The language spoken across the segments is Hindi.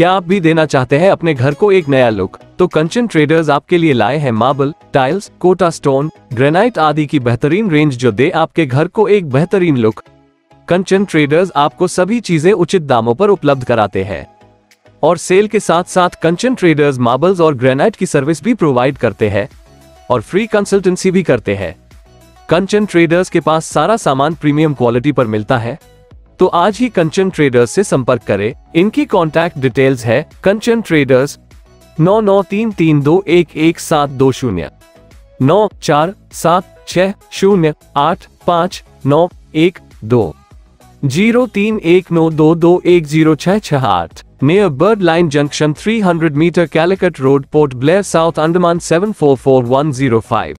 क्या आप भी देना चाहते हैं अपने घर को एक नया लुक तो कंचन ट्रेडर्स आपके लिए लाए हैं marble tiles Kota stone granite आदि की बेहतरीन रेंज जो दे आपके घर को एक बेहतरीन लुक कंचन ट्रेडर्स आपको सभी चीज़ें उचित दामों पर उपलब्ध कराते हैं। और सेल के साथ साथ कंचन ट्रेडर्स मार्बल्स और ग्रेनाइट की सर्विस भी प्रोवाइड करते हैं और फ्री कंसल्टेंसी भी करते हैं। कंचन ट्रेडर्स के पास सारा सामान प्रीमियम क्वालिटी पर मिलता है। तो आज ही कंचन ट्रेडर्स से संपर्क करें। इनकी कॉन्टैक्ट डिटेल्स है कंचन ट्रेडर्स नौ नौ तीन तीन दो एक एक सात दो शून्य। नौ चार सात छः शून्य आठ पाँच नौ एक दो। ज़ीरो तीन एक नौ दो दो एक ज़ीरो छः छः आठ। Calicut road Port Blair south Andaman seven four four one zero five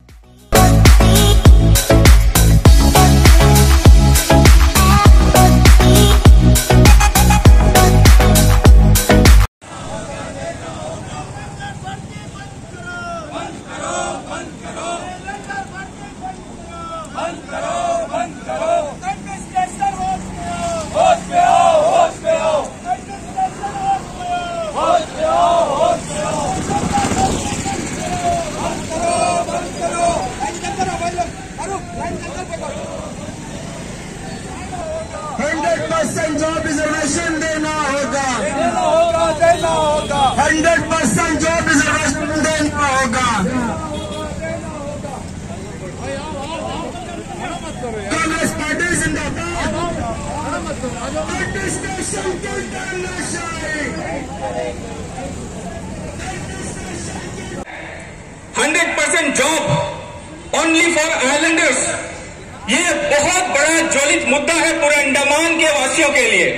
hundred percent job only for islanders ये बहुत बड़ा ज्वलित मुद्दा है पूरे अंडमान के वासियों के लिए।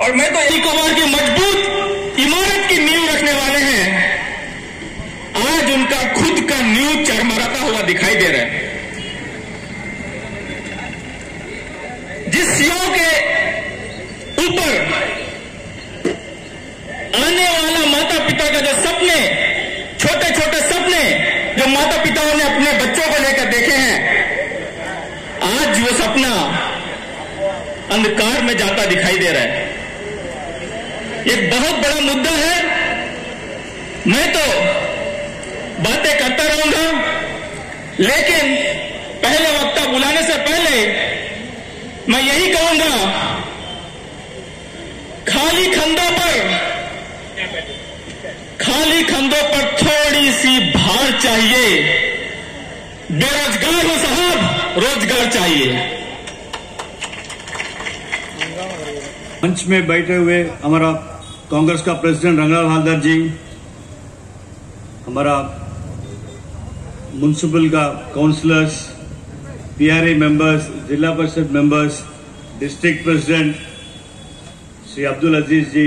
और मैं तो यही कुमार की मज़बूत इमारत की नींव रखने वाले हैं। आज उनका खुद का नींव चरमराता हुआ दिखाई दे रहा है। सीओ के ऊपर आने वाला माता पिता का जो सपने छोटे छोटे सपने जो माता पिताओं ने अपने बच्चों को लेकर देखे हैं, आज वो सपना अंधकार में जाता दिखाई दे रहा है। एक बहुत बड़ा मुद्दा है। मैं तो बातें करता रहूँगा, लेकिन पहले वक्ता बुलाने से पहले मैं यही कहूँगा, खाली खंडों पर, खाली खंडों पर थोड़ी सी भार चाहिए। बेरोजगार हो साहब, रोज़गार चाहिए। मंच में बैठे हुए हमारा कांग्रेस का प्रेसिडेंट रंगलाल हालदार जी, हमारा म्यूनसिपल का काउंसलर्स पीआरए मेंबर्स जिला परिषद members district president Shri Abdul Aziz ji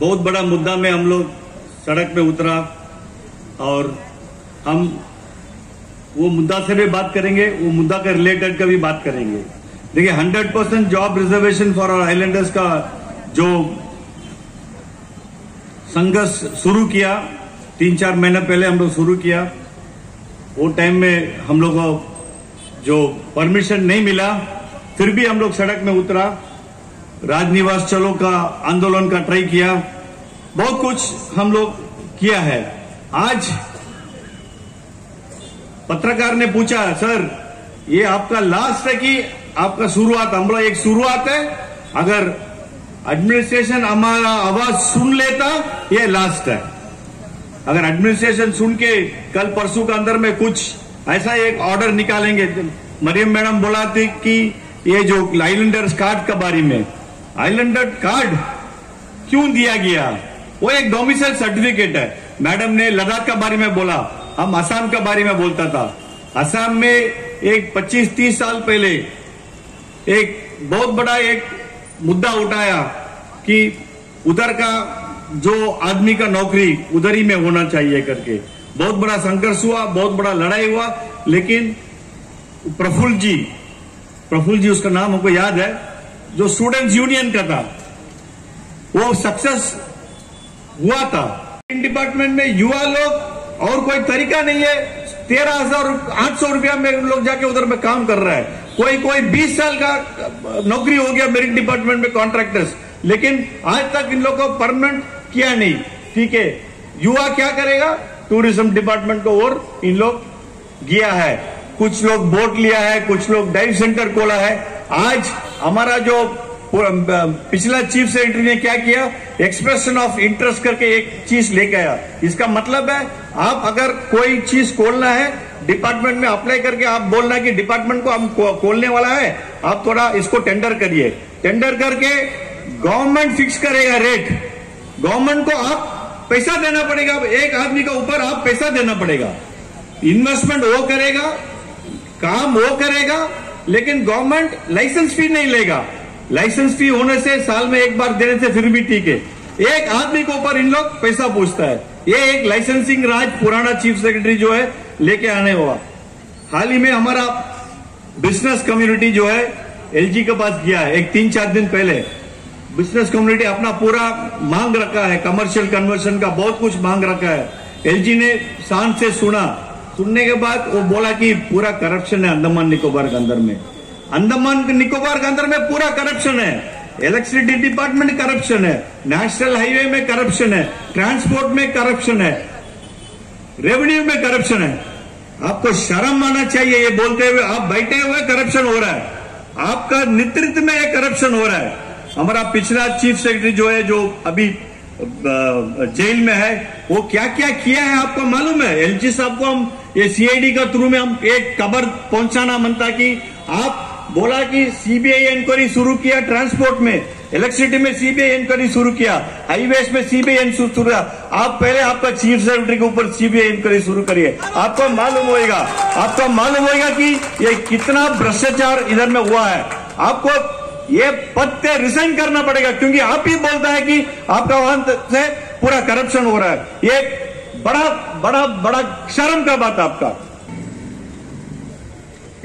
बहुत बड़ा मुद्दा में हम लोग सड़क पे उतरा और हम वो मुद्दा से भी बात करेंगे, वो मुद्दा के रिलेटेड का भी बात करेंगे। देखिए hundred percent job reservation for our islanders का जो संघर्ष शुरू किया, तीन चार महीने पहले हम लोग शुरू किया वो टाइम में हम लोग को जो परमिशन नहीं मिला, फिर भी हम लोग सड़क में उतरा। राजनिवास चलो का आंदोलन का ट्राई किया। बहुत कुछ हम लोग किया है। आज पत्रकार ने पूछा, सर, ये आपका लास्ट है कि आपका शुरुआत? हम लोग एक शुरुआत है। अगर एडमिनिस्ट्रेशन हमारा आवाज़ सुन लेता, ये लास्ट है। अगर एडमिनिस्ट्रेशन सुन के कल परसों के अंदर में कुछ ऐसा एक ऑर्डर निकालेंगे, मरियम मैडम बोला थी कि ये जो आइलैंडर्स कार्ड के बारे में आइलैंडर कार्ड क्यों दिया गया? वो एक डोमिसाइल सर्टिफिकेट है। मैडम ने लद्दाख के बारे में बोला, हम असम के बारे में बोलता था। असम में एक 25-30 साल पहले एक बहुत बड़ा एक मुद्दा उठाया कि उधर का जो आदमी का नौकरी उधर ही में होना चाहिए करके। बहुत बड़ा संघर्ष हुआ, बहुत बड़ा लड़ाई हुआ, लेकिन प्रफुल्ल जी प्रफुल्ल जी उसका नाम हमको याद है, जो स्टूडेंट्स यूनियन का था, वो सक्सेस हुआ था। डिपार्टमेंट में युवा लोग, और कोई तरीका नहीं है, तेरह हज़ार, आठ सौ रुपया में लोग जाके उधर में काम कर रहा है। कोई कोई बीस साल का नौकरी हो गया मेरिट डिपार्टमेंट में कॉन्ट्रैक्टर्स, लेकिन आज तक इन लोगों को परमानेंट किया नहीं। ठीक है? युवा क्या करेगा? टूरिज़्म डिपार्टमेंट को और इन लोग गया है। कुछ लोग बोट लिया है, कुछ लोग डाइव सेंटर खोला है। आज हमारा जो पिछला चीफ सेक्रेटरी ने क्या किया? एक्सप्रेशन ऑफ़ इंटरेस्ट करके एक चीज़ लेके आया। इसका मतलब है, आप अगर कोई चीज़ खोलना है डिपार्टमेंट में अप्लाई करके आप बोलना कि डिपार्टमेंट को हम खोलने वाला है, आप थोड़ा इसको टेंडर करिए। टेंडर करके गवर्नमेंट फिक्स करेगा रेट गवर्नमेंट को आप पैसा देना पड़ेगा। एक आदमी का ऊपर आप पैसा देना पड़ेगा। इन्वेस्टमेंट वो करेगा, काम वो करेगा, लेकिन गवर्नमेंट लाइसेंस फ़ी नहीं लेगा। लाइसेंस फ़ी होने से साल में एक बार देने से फिर भी ठीक है। एक आदमी के ऊपर इन लोग पैसा पूछता है। ये एक लाइसेंसिंग राज, पुराना चीफ सेक्रेटरी जो है, लेके आने हुआ हाल ही में हमारा बिज़नेस कम्युनिटी जो है एलजी के पास गया है। एक तीन चार दिन पहले। बिज़नेस कम्युनिटी अपना पूरा मांग रखा है कमर्शियल कन्वर्शन का बहुत कुछ मांग रखा है। एलजी ने शांत से सुना। सुनने के बाद वो बोला कि पूरा करप्शन है अंडमान निकोबार के अंदर में। अंडमान निकोबार के अंदर में पूरा करप्शन है। इलेक्ट्रिसिटी डिपार्टमेंट करप्शन है। नेशनल हाईवे में करप्शन है। ट्रांसपोर्ट में करप्शन है। रेवेन्यू में करप्शन है। आपको शर्म आना चाहिए ये बोलते हुए। आप बैठे हुए करप्शन हो रहा है। आपका नेतृत्व में ये करप्शन हो रहा है। हमारा पिछला चीफ सेक्रेटरी जो है, जो अभी जेल में है, वो क्या क्या किया है आपको मालूम है? एलजी साहब को हम, ये सीआईडी का थ्रू में हम एक खबर पहुंचाना मनता कि आप बोला कि सीबीआई इंक्वायरी शुरू किया ट्रांसपोर्ट में इलेक्ट्रिसिटी में सीबीआई इंक्वायरी शुरू किया हाईवेज में सीबीआई शुरू किया। आप पहले आपका चीफ सेक्रेटरी के ऊपर सीबीआई इंक्वायरी शुरू करिए। आपको मालूम होएगा, आपको मालूम होएगा कि ये कितना भ्रष्टाचार इधर में हुआ है। आपको ये पद पे रिसाइन करना पड़ेगा, क्योंकि आप ही बोलता है कि आपका वहाँ से पूरा करप्शन हो रहा है। ये बड़ा बड़ा बड़ा शर्म का बात आपका।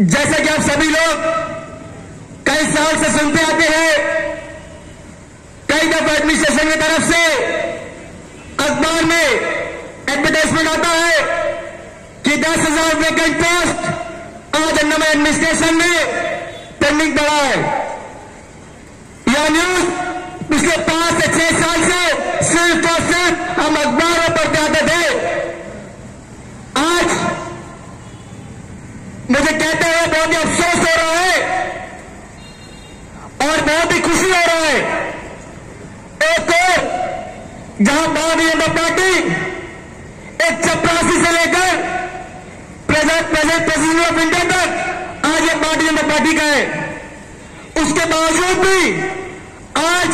जैसे कि आप सभी लोग कई साल से सुनते आते हैं, कई दफ़ा एडमिनिस्ट्रेशन की तरफ़ से अखबार में एडवर्टाइजमेंट आता है कि दस हज़ार वैकेंट पोस्ट आज अंडमान एडमिनिस्ट्रेशन में पेंडिंग पड़ा है। यह न्यूज़ पिछले पाँच से छह साल से सिर्फ़ और सिर्फ़ हम अखबारों पर आते थे। आज मुझे कहते हुए बहुत ही अफसोस हो रहा है और बहुत ही खुशी हो रहा है। एक और, जहाँ भारतीय जनता पार्टी एक चपरासी से लेकर प्रेसिडेंट प्रेसिडेंट ऑफ़ इंडिया तक आज ये भारतीय जनता पार्टी का है। उसके बावजूद भी आज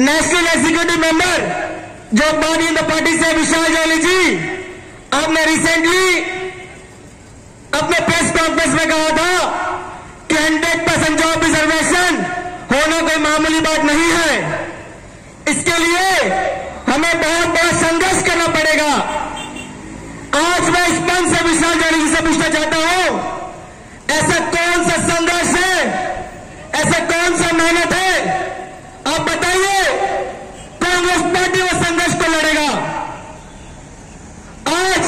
नेशनल एग्जीक्यूटिव मेंबर जो भारतीय जनता पार्टी से विशाल जैली जी, आपने रिसेंटली अपने प्रेस कॉन्फ्रेंस में कहा था कि 100 परसेंट जॉब रिजर्वेशन होना कोई मामूली बात नहीं है। इसके लिए हमें बहुत बड़ा संघर्ष करना पड़ेगा। आज मैं इस पंच से विशाल जैनी जी से पूछना चाहता हूँ ऐसा कौन सा संघर्ष है ऐसा कौन सा मेहनत है आप बताइए कांग्रेस पार्टी वो संघर्ष को लड़ेगा आज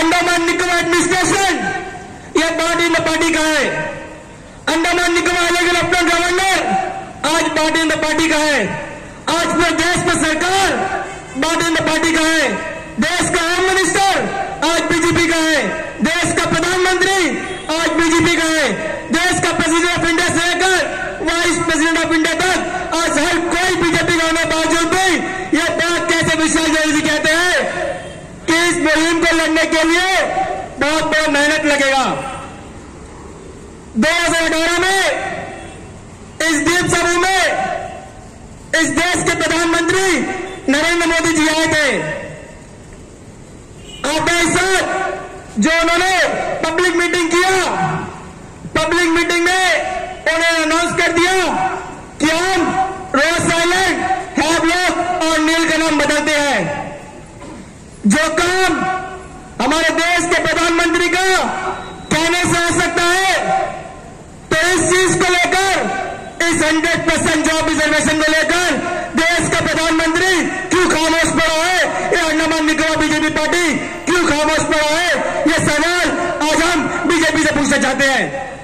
अंडमान निकोबार एडमिनिस्ट्रेशन यह भारतीय जनता पार्टी का है अंडमान निकोबार लेकिन अपना गवर्नर आज भारतीय जनता पार्टी का है। आज पूरे देश में सरकार भारतीय जनता पार्टी का है। देश का होम मिनिस्टर आज बीजेपी का है। देश का प्रधानमंत्री आज बीजेपी का है। देश का प्रेसिडेंट ऑफ़ इंडिया से लेकर वाइस प्रेसिडेंट ऑफ़ इंडिया तक आज हर कोई बीजेपी का होने बावजूद भी यह बात कैसे विशाल जैन जी कहते हैं कि इस मुहिम को लड़ने के लिए बहुत बहुत मेहनत लगेगा। 2018 में इस द्वीप समूह में इस देश के प्रधानमंत्री नरेंद्र मोदी जी आए थे। आप साथ जो उन्होंने पब्लिक मीटिंग किया पब्लिक मीटिंग में उन्होंने अनाउंस कर दिया कि हम रोज आइलैंड हैवलॉक और नील का नाम बदलते हैं। जो काम हमारे देश के प्रधानमंत्री का कहने से आ सकता है तो इस चीज़ को लेकर हंड्रेड परसेंट जॉब रिजर्वेशन को लेकर देश का प्रधानमंत्री क्यों खामोश पड़ा है? ये अंडमान निकोबार बीजेपी पार्टी क्यों खामोश पड़ा है? ये सवाल आज हम बीजेपी से पूछना चाहते हैं।